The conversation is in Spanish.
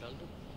Cataldo.